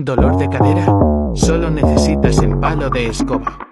¿Dolor de cadera? Solo necesitas el palo de escoba.